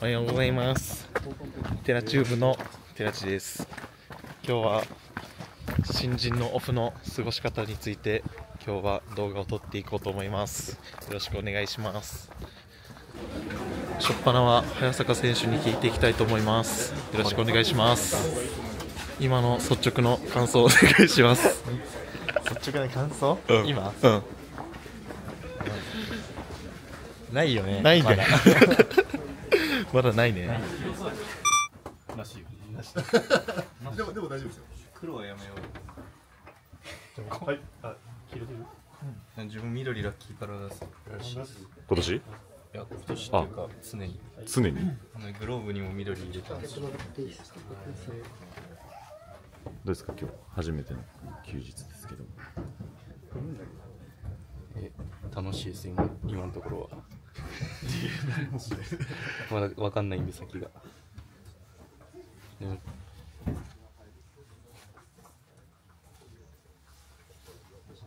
おはようございます。テラチューブのテラチです。今日は新人のオフの過ごし方について今日は動画を撮っていこうと思います。よろしくお願いします。初っ端は早坂選手に聞いていきたいと思います。よろしくお願いします。今の率直の感想をお願いします。率直な感想、うん今？うん。ないよねないねまだ。まだないね。でもでも大丈夫ですよ。黒はやめよはい。あ、切れてる。う自分緑ラッキーから出す。今年？いや今年っていうか常に。常に？あのグローブにも緑入れたんですよどうですか今日？初めての休日ですけど。え楽しいです今今のところはま だわかんないんで先が。でも。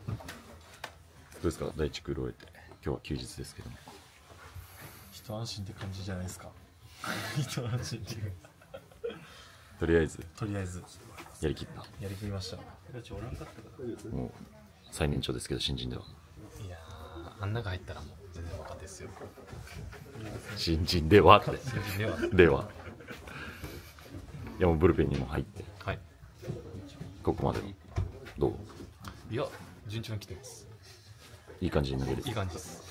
どうですか？第一クール終えて。今日は休日ですけども。一安心って感じじゃないですか。一安心っていう。とりあえず。とりあえず。やりきった。やりきりました。もう最年長ですけど新人では。いやーあん中入ったらもう全然若手ですよ。新人ではって。では。では。いやもうブルペンにも入って。はい。ここまでどう？いや順調に来てます。いい感じに投げる。いい感じです。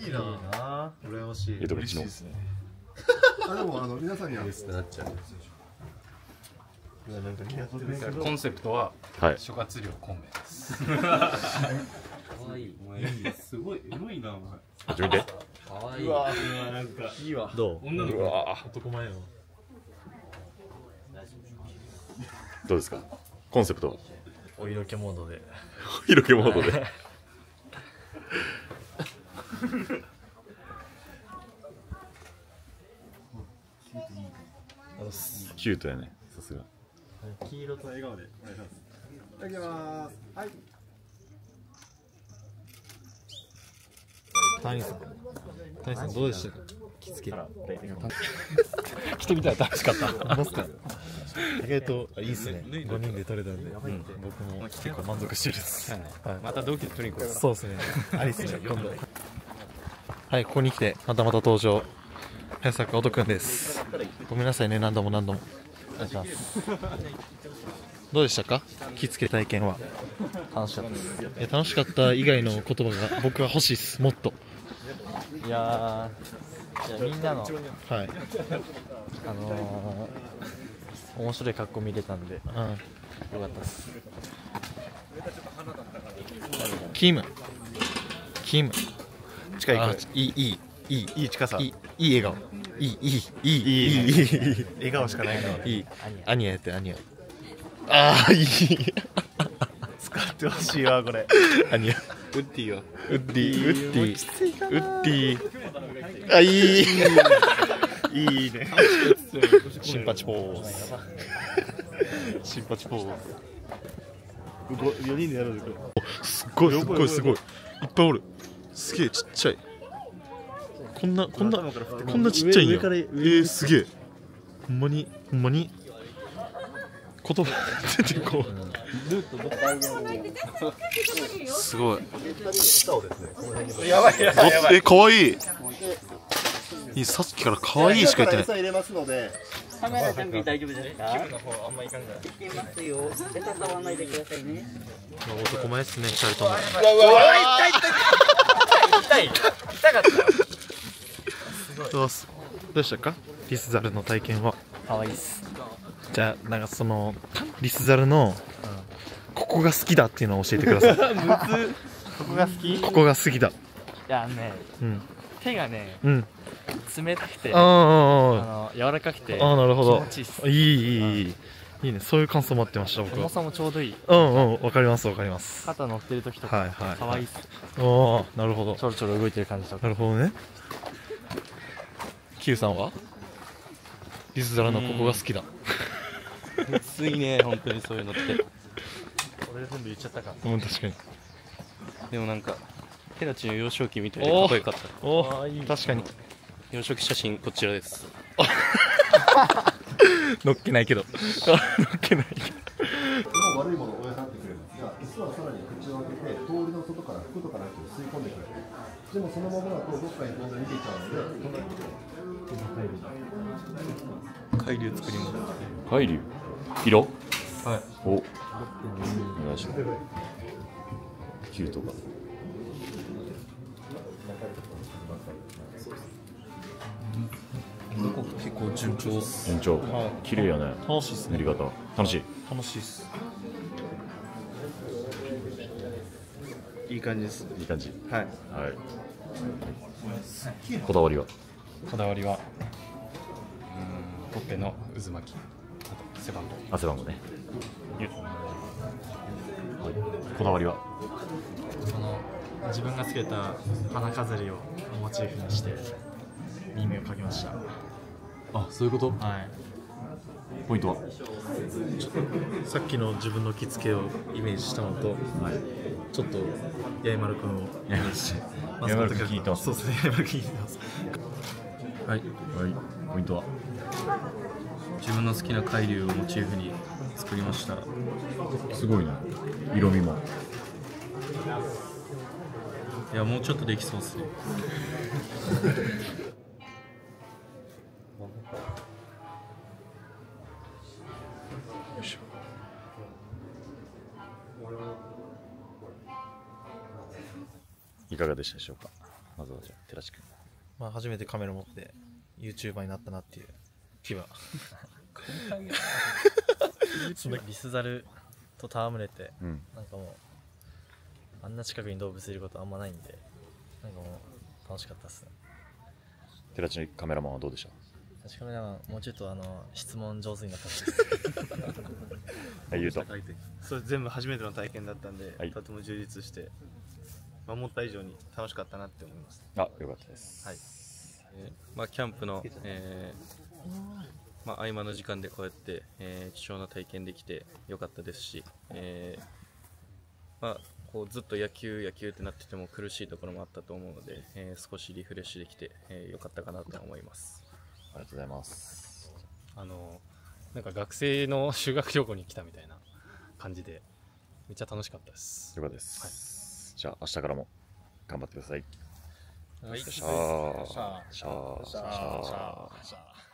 いいなあ羨ましい。えっとうちのですね。あでもあの皆さんにはなっちゃう。なんか似合ってるコンセプトははい。諸葛亮孔明です すごいエロいなお前始めて？うわなんかいいわ。どう？女の子うわ男前よ。どうですか？コンセプトは？お色気モードで。色気モードでキュートやねさすが黄色と笑顔でお願いします。いただきます。はい。谷さん。谷さんどうでしたか？着付け。人見たら楽しかったます。か？意外といいっす。ね。五人で撮れたんで、僕も結構満足してるです。はい。また同期で取りに行こうそうです。ね。ありっす。ね。今度。はい、ここに来てまたまた登場。早坂音くんです。ごめんなさいね、何度も何度も。お願いします。どうでしたか？着付け体験は。楽しかったです。楽しかった以外の言葉が僕は欲しいです。もっと。いやーいやみんなのはい。あのー、面白い格好見れたんでようん。かったですキム。キム。近いあいいいいいいいい近さ。いいいい笑顔。いいいいいいいいいいい笑顔しかないの。いいアニヤやってアニヤ。ああいい。使ってほしいわこれ。アニヤ。ウッディはウッディウッディウッディ。あいい。いいね。シンパチポーズ。シンパチポーズ。ご四人でやろうぜこれ。すっごいすっごいすごい。いっぱいおる。すげえちっちゃい。こんなこんなこんなちっちゃいんや。え上から上ー、すげえ。ほんまにほんまに。言葉出てこう。すごい。やばいやおえ、かわいい。いいさっきから可愛いしか言ってない。餌入れますので。カメラ準備大丈夫ですか？いけますよ。餌触らないでくださいね。男前ですね、二人とも。どうす？どうしたか？リスザルの体験は？かわいいっすじゃあなんかそのリスザルのここが好きだっていうのを教えてください。ここが好き？ここが好きだ。いやね、うん、手がね、うん、冷たくてあの柔らかくてあなるほど。いいいいいい、いい。ね。そういう感想待ってました僕。重さもちょうどいい。うんうんわかりますわかります。肩乗ってる時とか、はいはい、かわいいっす。ああなるほど。ちょろちょろ動いてる感じとか。なるほどね。Q さんは？リスザラのここが好きだ。ついね本当にそういうのって。俺全部言っちゃったか。うん確かに。でもなんかテラチの幼少期みたいでかっこよかった。おお確かに。幼少期写真こちらです。乗 っけないけど。乗っけない。けど悪いものを追い払ってくれるんですが実はさらに口を開けて通りの外から服とかなく吸い込んでくれるでもそのままだとどっかに飛んで逃げちゃうので飛んでくる海流。作ります海流色？はい。お。お願いします。キュートが結構順調延長は綺麗やね。楽しいっすね。塗り方。楽しい。楽しいっす。いい感じです。いい感じ。はい。はい。こだわりは？こだわりはうんほっぺの渦巻き背番号汗番号ね。はい。こだわりは？この自分がつけた花飾りをモチーフにして耳をかけました。あそういうこと？はい。ポイントは？さっきの自分の着付けをイメージしたのとはい。ちょっと八重丸くんをイメージして八重丸くん気に入ってますそうですね八重丸くん気に入ってます。はい。はい。ポイントは？自分の好きな海流をモチーフに作りました。すごいね。色味も。いやもうちょっとできそうですねいかがでしたでしょうか？まずはじゃあ寺地君。まあ初めてカメラ持って YouTuber になったなっていう気はリスザルと戯れてうん。なんかもうあんな近くに動物いることあんまないんでなんかもう楽しかったっすね。寺地のカメラマンはどうでした？確かになんかもうちょっとあの質問上手になったんですはい言うと。それ全部初めての体験だったんで、はい。とても充実して、まあ、思った以上に楽しかったなって思います。あよかったです。はい。えーまあ、キャンプの、えーまあ、合間の時間でこうやって、えー貴重な体験できてよかったですし、えーまあ、こうずっと野球、野球ってなってても苦しいところもあったと思うので、えー少しリフレッシュできて、えーよかったかなと思います。ありがとうございます。あのなんか学生の修学旅行に来たみたいな感じでめっちゃ楽しかったです。よかったです、じゃあ明日からも頑張ってください。はい。しゃー。しゃー。よっしゃー